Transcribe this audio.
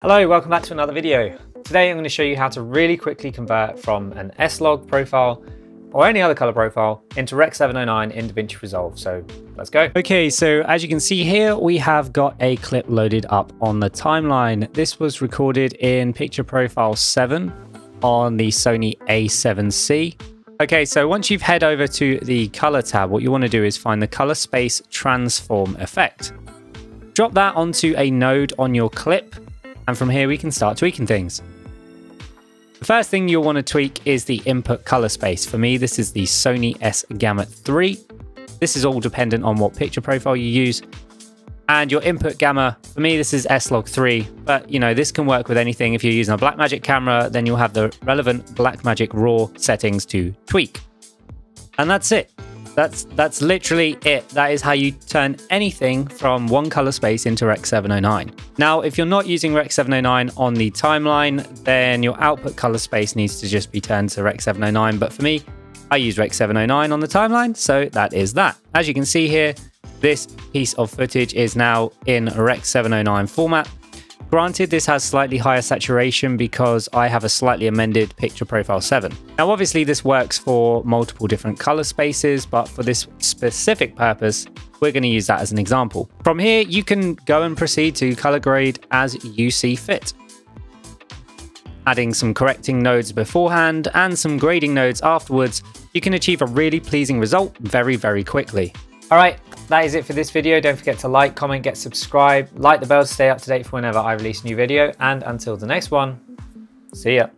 Hello, welcome back to another video. Today I'm going to show you how to really quickly convert from an S-Log profile or any other color profile into Rec 709 in DaVinci Resolve. So let's go. Okay, so as you can see here, we have got a clip loaded up on the timeline. This was recorded in picture profile 7 on the Sony a7C. Okay, so once you've head over to the color tab, what you want to do is find the color space transform effect. Drop that onto a node on your clip and from here we can start tweaking things. The first thing you'll want to tweak is the input color space. For me, this is the Sony S Gamma 3. This is all dependent on what picture profile you use. And your input gamma, for me, this is S-Log 3, but you know, this can work with anything. If you're using a Blackmagic camera, then you'll have the relevant Blackmagic RAW settings to tweak. And that's it. That's that's literally it. That is how you turn anything from one color space into Rec 709. Now, if you're not using Rec 709 on the timeline, then your output color space needs to just be turned to Rec 709. But for me, I use Rec 709 on the timeline, so that is that. As you can see here, this piece of footage is now in Rec 709 format. Granted, this has slightly higher saturation because I have a slightly amended picture profile 7. Now, obviously this works for multiple different color spaces, but for this specific purpose, we're going to use that as an example. From here, you can go and proceed to color grade as you see fit. Adding some correcting nodes beforehand and some grading nodes afterwards, you can achieve a really pleasing result very, very quickly. All right, that is it for this video. Don't forget to like, comment, get subscribed, like the bell to stay up to date for whenever I release a new video. And until the next one, see ya.